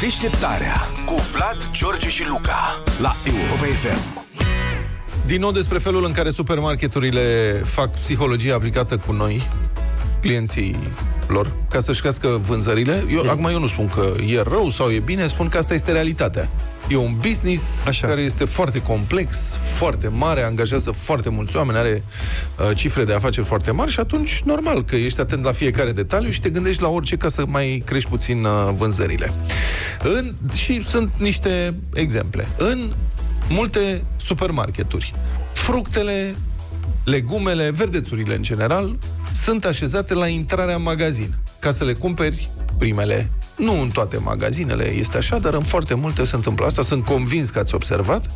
Deșteptarea cu Vlad, George și Luca la Europa FM. Din nou despre felul în care supermarketurile fac psihologie aplicată cu noi, clienții lor, ca să-și crească vânzările. Eu, acum eu nu spun că e rău sau e bine, spun că asta este realitatea. E un business Așa. care este foarte complex, foarte mare, angajează foarte mulți oameni, are uh, cifre de afaceri foarte mari și atunci normal că ești atent la fiecare detaliu și te gândești la orice ca să mai crești puțin uh, vânzările. În, și sunt niște exemple. În multe supermarketuri, fructele, legumele, verdețurile în general, sunt așezate la intrarea în magazin, ca să le cumperi primele. Nu în toate magazinele este așa, dar în foarte multe se întâmplă asta. Sunt convins că ați observat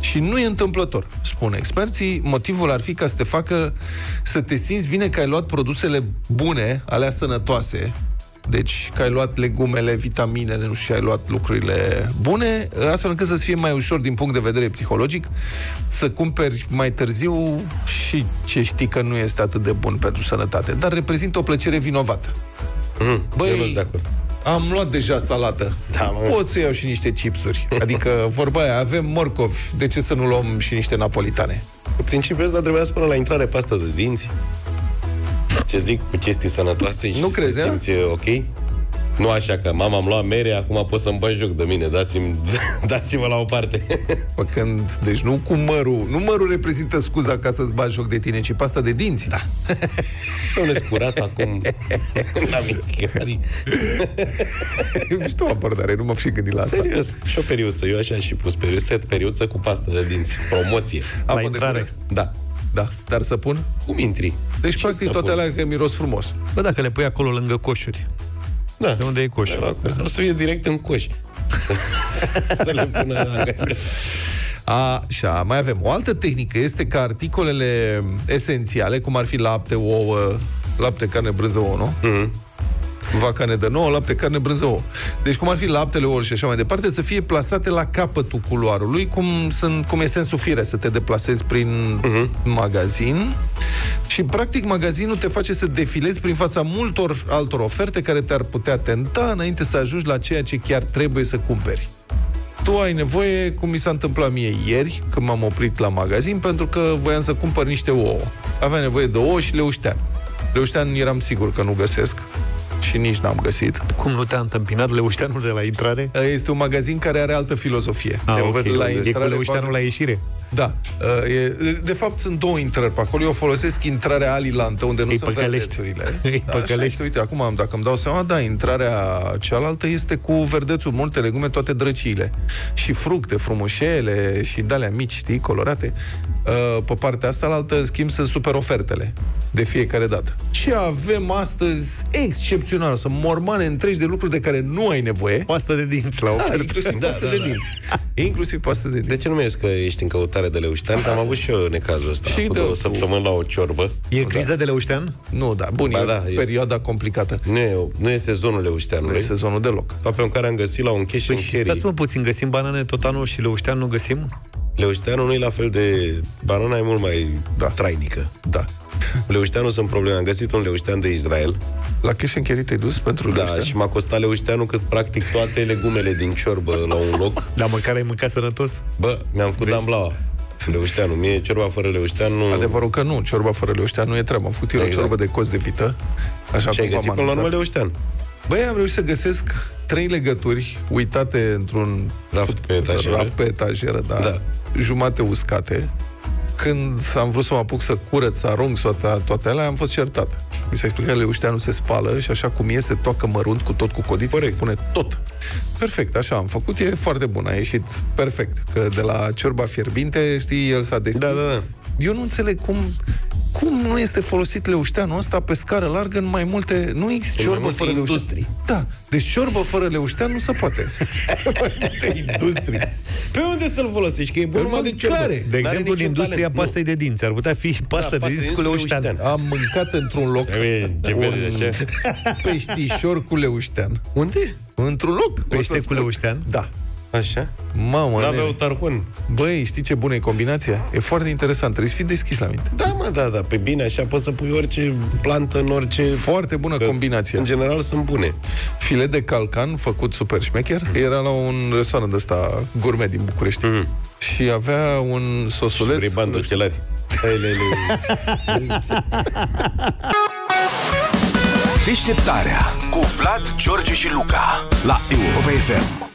și nu e întâmplător, spun experții. Motivul ar fi ca să te facă să te simți bine că ai luat produsele bune, alea sănătoase, deci că ai luat legumele, vitaminele, nu știu, ai luat lucrurile bune, astfel încât să-ți fie mai ușor din punct de vedere psihologic să cumperi mai târziu și ce știi că nu este atât de bun pentru sănătate, dar reprezintă o plăcere vinovată. Mm, Băi, eu nu sunt de acord. Am luat deja salată. Da, mă. Pot să iau și niște chipsuri. Adică, vorba aia, avem morcovi. De ce să nu luăm și niște napolitane? Pe principiul ăsta trebuia să pună la intrare pasta de dinți. Ce zic, cu chestii sănătoase și Nu să crezi, te a? simți ok? Nu așa că mama am luat mere, acum pot să-mi bagi joc de mine, dați-mi, dați-mă la o parte. Pă când, deci nu cu mărul. Nu mărul reprezintă scuza ca să-ți bagi joc de tine, ci pasta de dinți. Da. Eu ne curat acum la micari. Mișto abordare, nu m-am și gândit la asta. Serios, și o periuță. Eu așa și pus pe set periuță cu pastă de dinți. Promoție. Apă La de intrare. cură. Da. Da, dar să pun? Cum intri? Deci, Ce practic, să toate pun? alea că miros frumos. Bă, dacă le pui acolo lângă coșuri. Da. De unde e coșul? Da, Sau să fie direct în coș. să le pună angajați. Așa, mai avem. O altă tehnică este că articolele esențiale, cum ar fi lapte, ouă, lapte, carne, brânză, ouă, nu? Mhm. Vacane de nouă, lapte, carne, brânză, ouă. Deci cum ar fi laptele, ouă și așa mai departe, să fie plasate la capătul culoarului, cum, sunt, cum e sensul fire, să te deplasezi prin Mhm. magazin. Și, practic, magazinul te face să defilezi prin fața multor altor oferte care te-ar putea tenta înainte să ajungi la ceea ce chiar trebuie să cumperi tu ai nevoie, cum mi s-a întâmplat mie ieri, când m-am oprit la magazin, pentru că voiam să cumpăr niște ouă. Aveam nevoie de ouă și leuștean. Leuștean eram sigur că nu găsesc și nici n-am găsit. Cum nu te-a întâmpinat leușteanul de la intrare? Este un magazin care are altă filozofie. Ah, Te ok. învăț la e cu intrare, leușteanul fac- la ieșire. Da. E, de fapt, sunt două intrări pe acolo. Eu folosesc intrarea alilantă, unde nu Îi sunt păcălești. verdețurile. Îi Da, așa păcălești. este. Uite, acum, am- dacă îmi dau seama, da, intrarea cealaltă este cu verdețul, multe legume, toate drăciile. Și fructe, frumușele și de-alea mici, știi, colorate. Uh, Pe partea asta, la altă, în schimb, sunt super ofertele de fiecare dată. Ce avem astăzi excepțional? Sunt mormane întregi de lucruri de care nu ai nevoie. Pastă de dinți la Da, ofertă. inclusiv Da, pastă da, de da. dinți. Inclusiv pastă de dinți. De ce nu mi că ești în căutare de leuștean? Că am avut și eu necazul ăsta. Și cu de- două săptămâni la o ciorbă. E criza de leuștean? Nu, da, bun, Ba e da, o este. perioada complicată. Nu e, nu e sezonul Nu leușteanului. e sezonul deloc. Aproape în care am găsit la un cash Păi în și cherry. stați-mă puțin, găsim banane tot anul și leuștean nu găsim? Leușteanul nu e la fel de... Banana e mult mai Da. trainică. Da. Leușteanul sunt probleme. Am găsit un leuștean de Israel. La cash and carry te-ai dus pentru Da, leuștean? și m-a costat leușteanul cât practic toate legumele din ciorbă la un loc. Dar măcar ai mâncat sănătos? Bă, mi-am făcut damblaua. Leușteanul. Mie ciorba fără leuștean nu... Adevărul că nu, ciorba fără leuștean nu e treabă. Am făcut eu o Exact. ciorbă de coz de vită, așa Ce ai cum găsit v-am până la urmă anunțat. leuștean? Băi, am reușit să găsesc trei legături uitate într-un Raft pe etajeră. raft pe etajeră, da, Da. Jumate uscate. Când am vrut să mă apuc să curăț, să arunc toate, toate alea, am fost certat. Mi s-a explicat că leușteanul se spală și așa cum iese, toacă mărunt cu tot cu codiță, Corect. se pune tot. Perfect, așa am făcut, e foarte bun, a ieșit perfect. Că de la ciorba fierbinte, știi, el s-a deschis. Da, da, da. Eu nu înțeleg cum, cum nu este folosit leușteanul ăsta pe scară largă în mai multe... Nu există În mai ciorbă multe fără leuștean. industrii. Da, deci ciorbă fără leuștean nu se poate. mai multe industrii. Pe unde să-l folosești? Că e bun În numai de ciorbă. mâncare. De N-are exemplu, în niciun industria talent. pastei de dinți. Ar putea fi pastă de pasta de dinți dinți cu cu leuștean. leuștean. Am mâncat într-un loc E, ce vede, ce? peștișor cu leuștean. Unde? Într-un loc. o Pește să cu spun. leuștean? Da. Așa? Mamă, N-aveau nene. tarhun. Băi, știi ce bună e combinația? E foarte interesant, trebuie să fii deschis la minte. Da, mă, da, da, pe bine, așa poți să pui orice plantă în orice... Foarte bună Că, combinație. În general sunt bune. Filet de calcan făcut super șmecher. Era la un restaurant ăsta gourmet din București. Mhm. Și avea un sosuleț... Vrei bani de ochelari. Ele, ele. Deșteptarea cu Vlad, George și Luca la Europa FM.